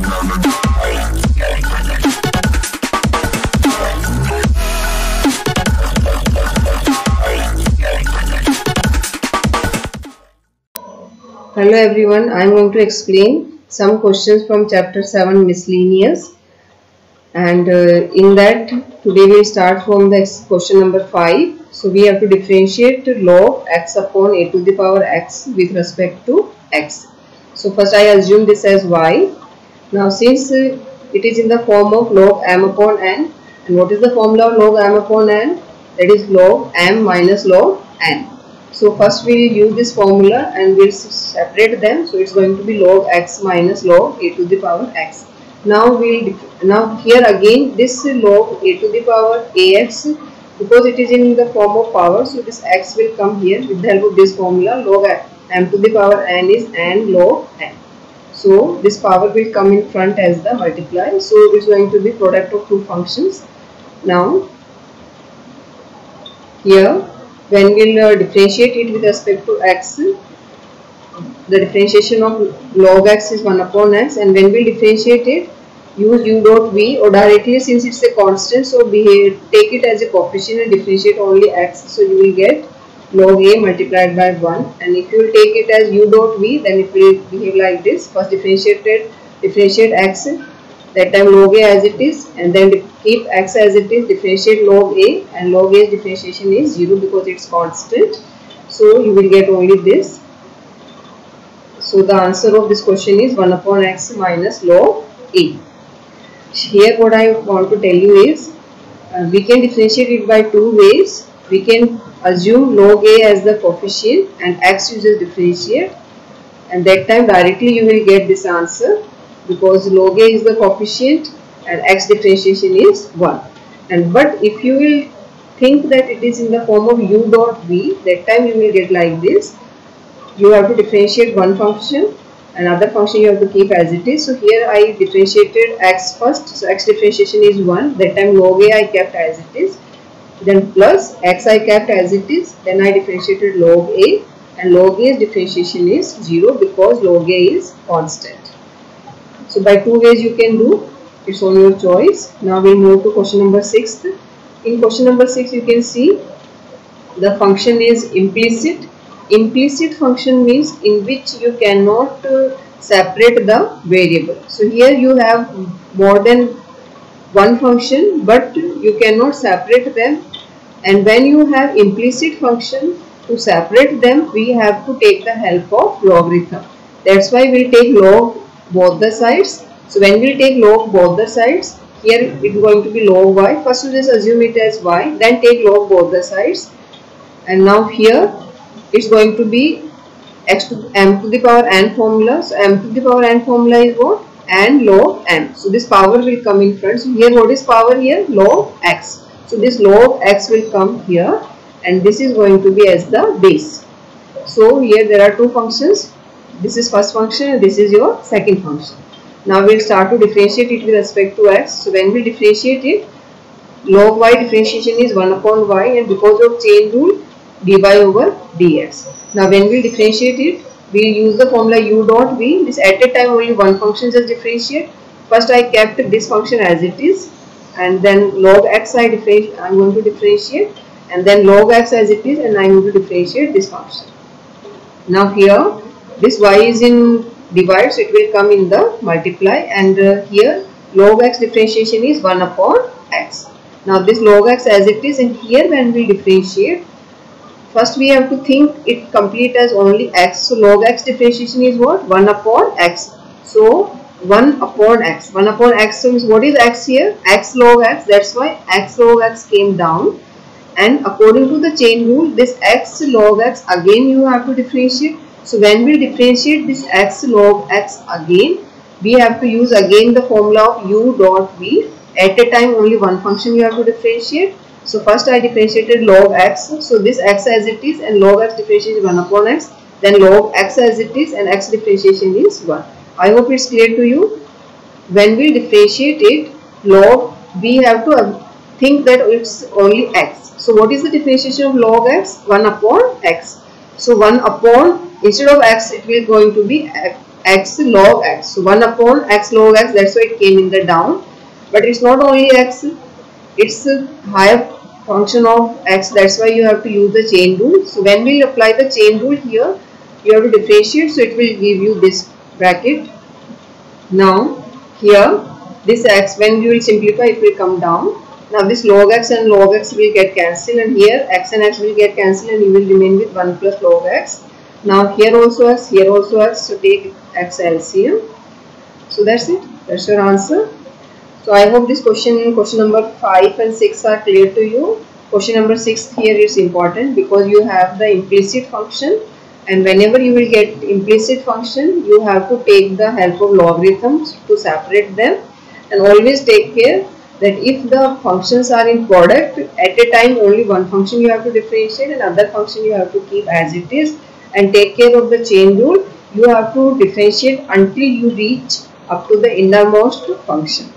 Hello everyone, I am going to explain some questions from chapter 7 miscellaneous and uh, in that today we will start from the question number 5. So we have to differentiate log x upon a to the power x with respect to x. So first I assume this as y. Now since uh, it is in the form of log m upon n and what is the formula of log m upon n? That is log m minus log n. So first we will use this formula and we'll separate them. So it's going to be log x minus log a to the power x. Now we'll now here again this log a to the power ax because it is in the form of power. So this x will come here with the help of this formula log m to the power n is n log n. So this power will come in front as the multiply. So it's going to be product of two functions. Now here when we'll uh, differentiate it with respect to x? The differentiation of log x is 1 upon x. And when we differentiate it? Use u dot v. Or directly since it's a constant so behave, take it as a coefficient and differentiate only x. So you will get log a multiplied by 1 and if you take it as u dot v then it will behave like this. First differentiated differentiate x. That time log a as it is. And then keep x as it is. Differentiate log a. And log a's differentiation is 0 because it's constant. So you will get only this. So the answer of this question is 1 upon x minus log a. Here what I want to tell you is uh, we can differentiate it by two ways. We can assume log a as the coefficient and x uses differentiate and that time directly you will get this answer because log a is the coefficient and x differentiation is 1 and but if you will think that it is in the form of u dot v that time you will get like this. You have to differentiate one function another function you have to keep as it is. So here I differentiated x first. So x differentiation is 1 that time log a I kept as it is then plus x I kept as it is then I differentiated log a and log a's differentiation is 0 because log a is constant so by two ways you can do, it's on your choice. Now we'll move to question number 6. In question number 6 you can see the function is implicit. Implicit function means in which you cannot uh, separate the variable. So here you have more than one function but you cannot separate them and when you have implicit function to separate them we have to take the help of logarithm. That's why we'll take log both the sides. So when we take log both the sides, here it is going to be log y. First we just assume it as y, then take log both the sides. And now here it's going to be x to m to the power n formula. So m to the power n formula is what? n log m. So this power will come in front. So here what is power here? Log x. So this log x will come here and this is going to be as the base. So here there are two functions this is first function and this is your second function. Now we'll start to differentiate it with respect to x. So when we differentiate it, log y differentiation is 1 upon y and because of chain rule dy over dx. Now when we differentiate it, we'll use the formula u dot v. This at a time only one function just differentiate. First I kept this function as it is and then log x I differentiate, I'm going to differentiate and then log x as it is and I'm going to differentiate this function. Now here this y is in divides it will come in the multiply and uh, here log x differentiation is 1 upon x. Now this log x as it is and here when we differentiate first we have to think it complete as only x. So log x differentiation is what? 1 upon x. So 1 upon x. 1 upon x means what is x here? x log x that's why x log x came down and according to the chain rule this x log x again you have to differentiate so when we differentiate this x log x again, we have to use again the formula of u dot v. At a time only one function you have to differentiate. So first I differentiated log x. So this x as it is and log x differentiation is 1 upon x. Then log x as it is and x differentiation is 1. I hope it's clear to you. When we differentiate it, log, we have to uh, think that it's only x. So what is the differentiation of log x? 1 upon x. So 1 upon instead of x it will going to be x log x. So 1 upon x log x that's why it came in the down. But it's not only x, it's a higher function of x that's why you have to use the chain rule. So when we apply the chain rule here, you have to differentiate so it will give you this bracket. Now here this x when you will simplify it will come down. Now this log x and log x will get cancelled and here x and x will get cancelled and you will remain with 1 plus log x now here also x, here also x, so take x LCM. So that's it, that's your answer. So I hope this question, question number 5 and 6 are clear to you. Question number 6 here is important because you have the implicit function and whenever you will get implicit function, you have to take the help of logarithms to separate them. And always take care that if the functions are in product, at a time only one function you have to differentiate and other function you have to keep as it is. And take care of the chain rule you have to differentiate until you reach up to the innermost function.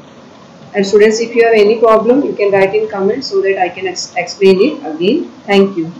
And students if you have any problem you can write in comments so that I can ex explain it again. Thank you